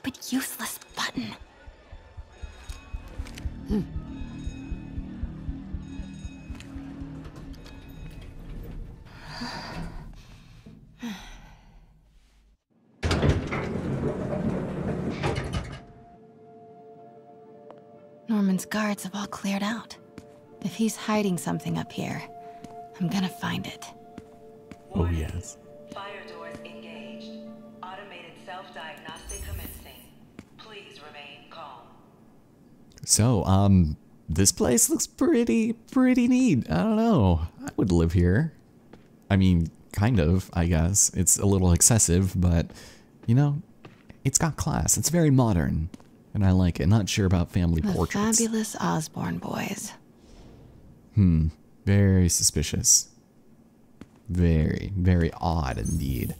stupid, useless button. Norman's guards have all cleared out. If he's hiding something up here, I'm gonna find it. Oh, yes. Fire doors engaged. Automated self-diagnostic commencing. Please remain calm. So, um, this place looks pretty, pretty neat. I don't know. I would live here. I mean, kind of, I guess. It's a little excessive, but, you know, it's got class. It's very modern. And I like it. Not sure about family The portraits. fabulous Osborn boys. Hmm. Very suspicious. Very, very odd indeed.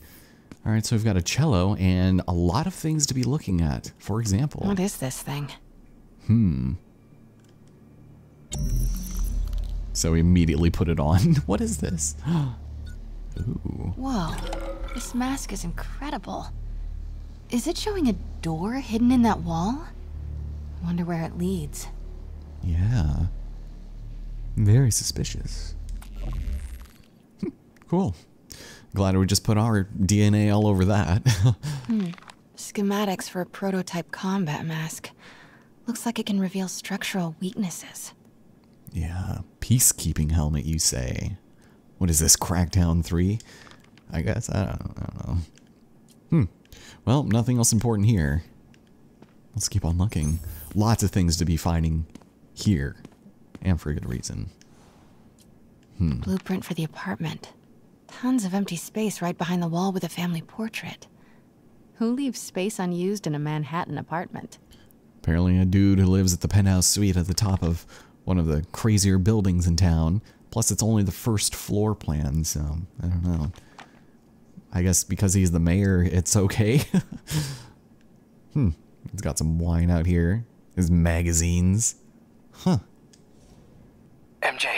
All right, so we've got a cello and a lot of things to be looking at. For example, What is this thing? Hmm. So we immediately put it on. what is this? Ooh, Whoa, this mask is incredible. Is it showing a door hidden in that wall? I Wonder where it leads. yeah. Very suspicious. Cool. Glad we just put our DNA all over that. Schematics for a prototype combat mask. Looks like it can reveal structural weaknesses. Yeah, peacekeeping helmet, you say? What is this, Crackdown 3? I guess, I don't, I don't know. Hmm. Well, nothing else important here. Let's keep on looking. Lots of things to be finding here, and for a good reason. Blueprint for the apartment. Tons of empty space right behind the wall with a family portrait. Who leaves space unused in a Manhattan apartment? Apparently, a dude who lives at the penthouse suite at the top of one of the crazier buildings in town. Plus, it's only the first floor plan, so I don't know. I guess because he's the mayor, it's okay. hmm. He's got some wine out here. His magazines. Huh. MJ,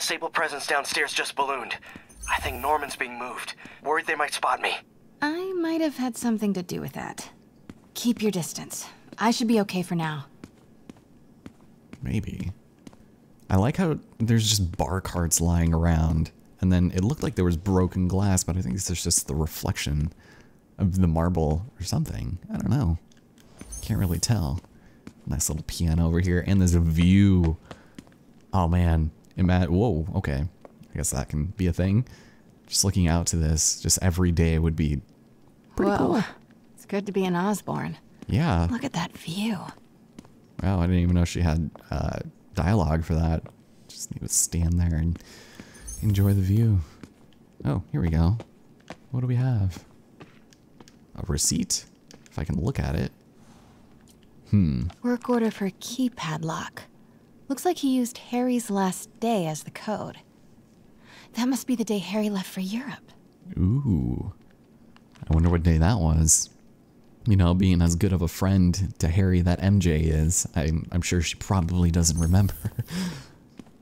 Sable presence downstairs just ballooned. I think Norman's being moved. Worried they might spot me. I might have had something to do with that. Keep your distance. I should be okay for now. Maybe. I like how there's just bar carts lying around. And then it looked like there was broken glass, but I think this is just the reflection of the marble or something. I don't know. Can't really tell. Nice little piano over here. And there's a view. Oh man. Ima- Whoa, okay. I guess that can be a thing. Just looking out to this, just every day would be pretty Whoa. cool. It's good to be in Osborn. Yeah. Look at that view. Wow, I didn't even know she had uh, dialogue for that. Just need to stand there and enjoy the view. Oh, here we go. What do we have? A receipt? If I can look at it. Hmm. Work order for keypad lock. Looks like he used Harry's last day as the code. That must be the day Harry left for Europe. Ooh. I wonder what day that was. You know, being as good of a friend to Harry that MJ is, I'm, I'm sure she probably doesn't remember.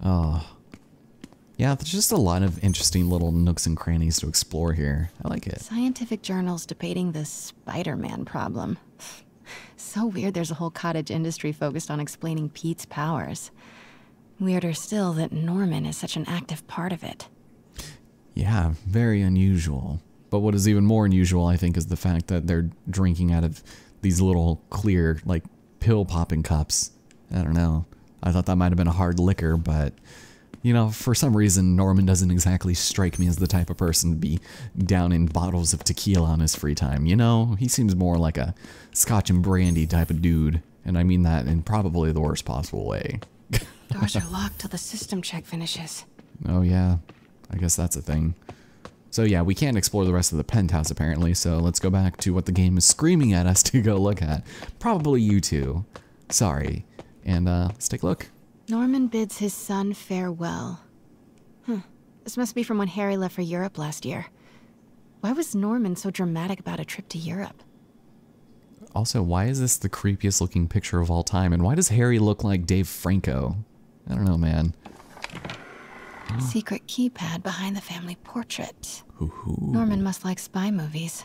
oh. Yeah, there's just a lot of interesting little nooks and crannies to explore here. I like it. Scientific journals debating the Spider Man problem. so weird there's a whole cottage industry focused on explaining Pete's powers. Weirder still that Norman is such an active part of it. Yeah, very unusual. But what is even more unusual, I think, is the fact that they're drinking out of these little clear, like, pill popping cups. I don't know. I thought that might have been a hard liquor, but, you know, for some reason, Norman doesn't exactly strike me as the type of person to be down in bottles of tequila on his free time. You know, he seems more like a scotch and brandy type of dude. And I mean that in probably the worst possible way. Doors are locked till the system check finishes. Oh yeah, I guess that's a thing. So yeah, we can't explore the rest of the penthouse apparently, so let's go back to what the game is screaming at us to go look at. Probably you two. Sorry. And uh, let's take a look. Norman bids his son farewell. Huh. This must be from when Harry left for Europe last year. Why was Norman so dramatic about a trip to Europe? Also, why is this the creepiest looking picture of all time? And why does Harry look like Dave Franco? I don't know, man. Secret keypad behind the family portrait. Hoo-hoo. Norman must like spy movies.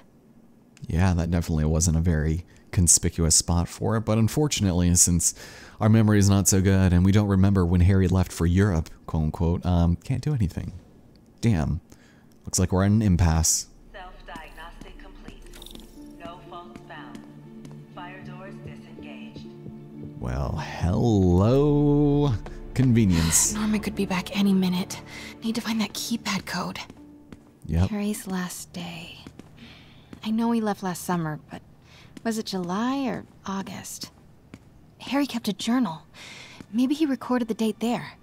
Yeah, that definitely wasn't a very conspicuous spot for it, but unfortunately, since our memory is not so good and we don't remember when Harry left for Europe, quote unquote, um, can't do anything. Damn. Looks like we're at an impasse. Self-diagnostic complete. No faults found. Fire doors disengaged. Well, hello. Convenience. Norman could be back any minute. Need to find that keypad code. Yep. Harry's last day. I know he left last summer, but was it July or August? Harry kept a journal. Maybe he recorded the date there.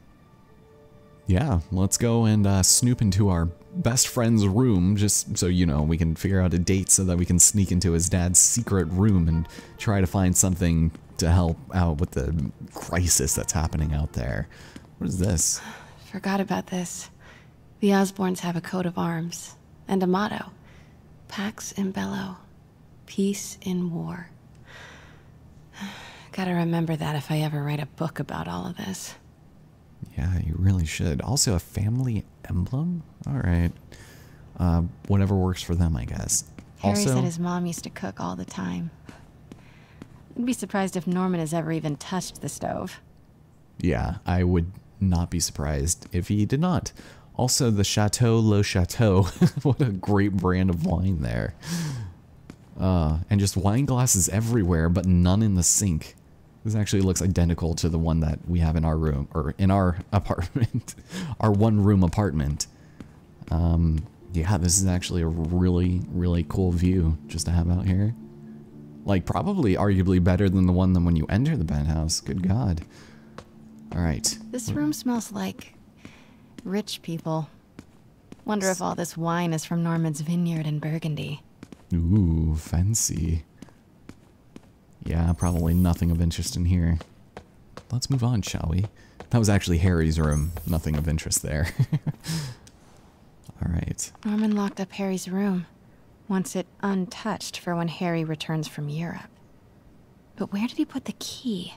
Yeah, let's go and uh, snoop into our best friend's room just so you know we can figure out a date so that we can sneak into his dad's secret room and try to find something to help out with the crisis that's happening out there. What is this? Forgot about this. The Osborns have a coat of arms and a motto Pax in Bello, peace in war. Gotta remember that if I ever write a book about all of this. Yeah, you really should. Also, a family emblem? Alright. Uh, whatever works for them, I guess. Harry also, said his mom used to cook all the time. I'd be surprised if Norman has ever even touched the stove. Yeah, I would not be surprised if he did not. Also, the Chateau Le Chateau. what a great brand of wine there. Uh, and just wine glasses everywhere, but none in the sink. This actually looks identical to the one that we have in our room, or in our apartment, our one room apartment. Um, yeah, this is actually a really, really cool view just to have out here. Like, probably arguably better than the one than when you enter the penthouse. Good God. All right. This room smells like rich people. Wonder if all this wine is from Norman's vineyard in Burgundy. Ooh, fancy. Yeah, probably nothing of interest in here. Let's move on, shall we? That was actually Harry's room. Nothing of interest there. All right. Norman locked up Harry's room, wants it untouched for when Harry returns from Europe. But where did he put the key?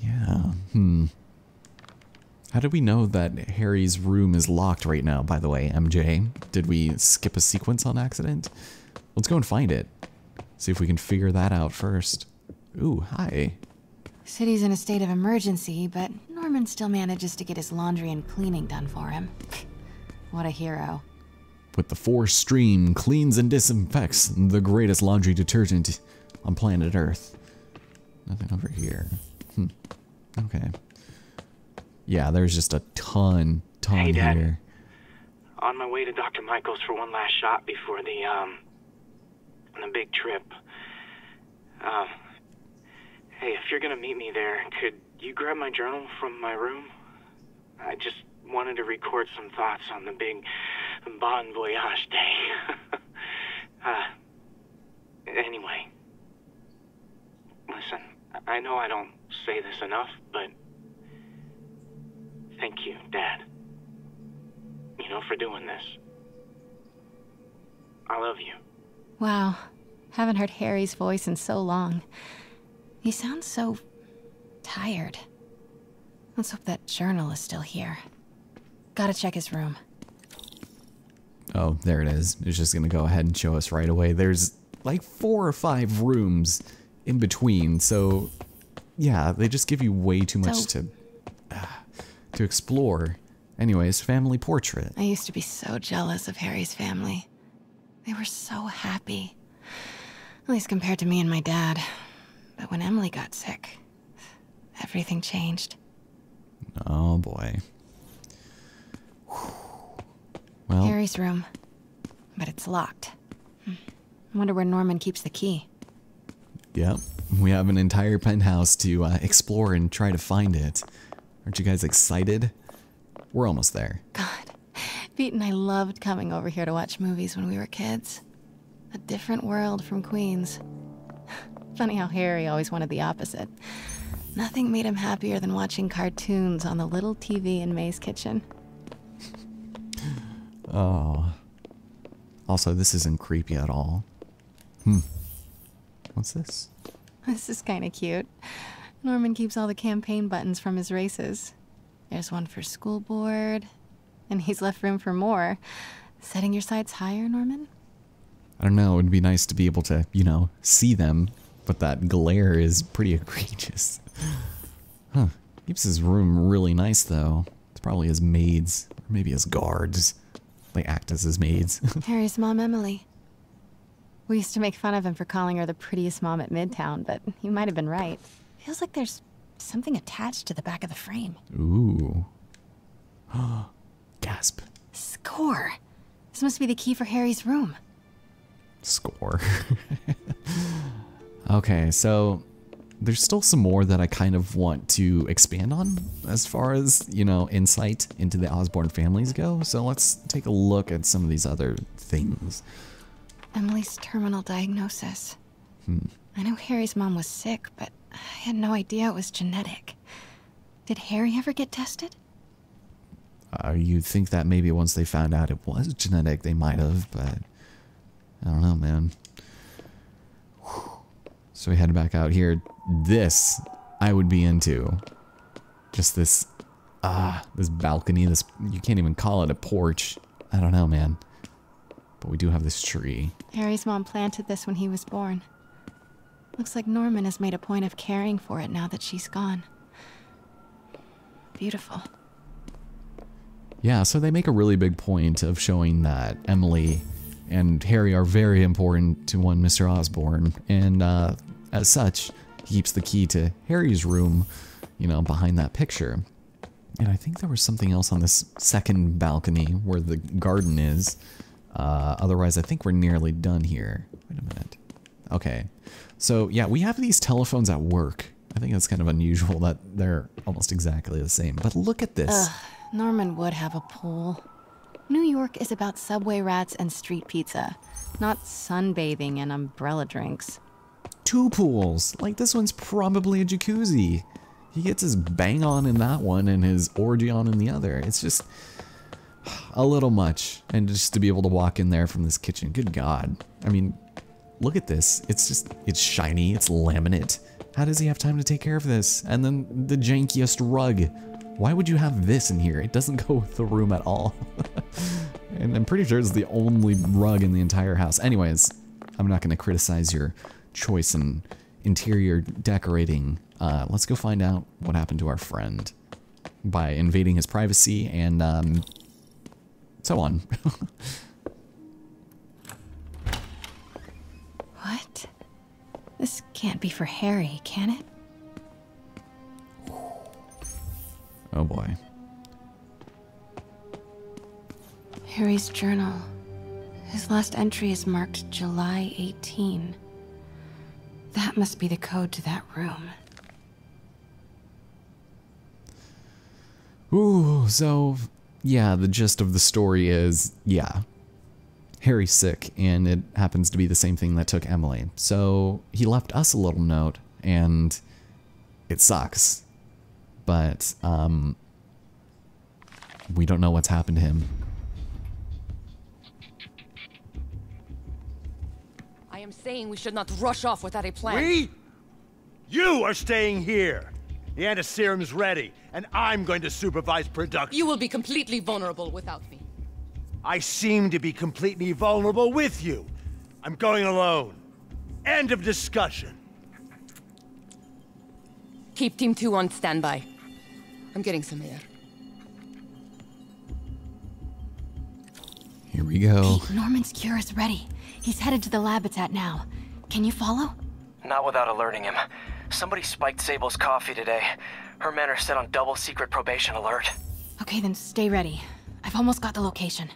Yeah. Hmm. How do we know that Harry's room is locked right now, by the way, MJ? Did we skip a sequence on accident? Let's go and find it. See if we can figure that out first. Ooh, hi. City's in a state of emergency, but Norman still manages to get his laundry and cleaning done for him. what a hero. With the Force Stream cleans and disinfects the greatest laundry detergent on planet Earth. Nothing over here. Hmm. Okay. Yeah, there's just a ton, ton Hey, Dad. here. On my way to Dr. Michael's for one last shot before the, um, the big trip. Um, hey, if you're gonna meet me there, could you grab my journal from my room? I just wanted to record some thoughts on the big Bon Voyage day. uh, anyway. Listen, I know I don't say this enough, but thank you, Dad. You know, for doing this. I love you. Wow. Haven't heard Harry's voice in so long. He sounds so tired. Let's hope that journal is still here. Gotta check his room. Oh, there it is. It's just going to go ahead and show us right away. There's like four or five rooms in between. So, yeah, they just give you way too much So- to uh, to explore. Anyways, family portrait. I used to be so jealous of Harry's family. They were so happy. At least compared to me and my dad. But when Emily got sick, everything changed. Oh boy. Well, Harry's room. But it's locked. Hmm. I wonder where Norman keeps the key. yep. We have an entire penthouse to uh, explore and try to find it. Aren't you guys excited? We're almost there. God. Pete and I loved coming over here to watch movies when we were kids. A different world from Queens. Funny how Harry always wanted the opposite. Nothing made him happier than watching cartoons on the little TV in May's kitchen. Oh. Also, this isn't creepy at all. Hmm. What's this? This is kind of cute. Norman keeps all the campaign buttons from his races. There's one for school board, and he's left room for more. Setting your sights higher, Norman? I don't know, it would be nice to be able to, you know, see them, but that glare is pretty egregious. Huh. Keeps his room really nice, though. It's probably his maids, or maybe his guards. They act as his maids. Harry's mom, Emily. We used to make fun of him for calling her the prettiest mom at Midtown, but he might have been right. Feels like there's something attached to the back of the frame. Ooh. Gasp. Score! This must be the key for Harry's room. Score. okay, so there's still some more that I kind of want to expand on as far as, you know, insight into the Osborn families go. So let's take a look at some of these other things. Emily's terminal diagnosis. I know Harry's mom was sick, but I had no idea it was genetic. Did Harry ever get tested? Uh, you think that maybe once they found out it was genetic, they might have, but I don't know, man. So we head back out here. This I would be into. Just this, ah, this balcony. This you can't even call it a porch. I don't know, man. But we do have this tree. Harry's mom planted this when he was born. Looks like Norman has made a point of caring for it now that she's gone. Beautiful. Yeah, so they make a really big point of showing that Emily and Harry are very important to one Mr. Osborn, and uh, as such, he keeps the key to Harry's room, you know, behind that picture. And I think there was something else on this second balcony where the garden is. Uh, otherwise, I think we're nearly done here. Wait a minute. Okay. So, yeah, we have these telephones at work. I think it's kind of unusual that they're almost exactly the same. But look at this. Ugh, Norman would have a pool. New York is about subway rats and street pizza, not sunbathing and umbrella drinks. Two pools. Like this one's probably a jacuzzi. He gets his bang on in that one and his orgy on in the other. It's just a little much. And just to be able to walk in there from this kitchen, good God. I mean, look at this. It's just, it's shiny, it's laminate. How does he have time to take care of this? And then the jankiest rug. Why would you have this in here? It doesn't go with the room at all. and I'm pretty sure it's the only rug in the entire house. Anyways, I'm not going to criticize your choice in interior decorating. Uh, let's go find out what happened to our friend by invading his privacy and um, so on. What? This can't be for Harry, can it? oh boy. Harry's journal. His last entry is marked July 18. That must be the code to that room. Ooh, so yeah, the gist of the story is yeah, Harry's sick, and it happens to be the same thing that took Emily. So he left us a little note, and it sucks, but um, we don't know what's happened to him. Saying we should not rush off without a plan. We? You are staying here. The antiserum's ready, and I'm going to supervise production. You will be completely vulnerable without me. I seem to be completely vulnerable with you. I'm going alone. End of discussion. Keep Team 2 on standby. I'm getting some air. We go. Norman's cure is ready. He's headed to the lab it's at now. Can you follow? Not without alerting him. Somebody spiked Sable's coffee today. Her men are set on double secret probation alert. Okay, then stay ready. I've almost got the location.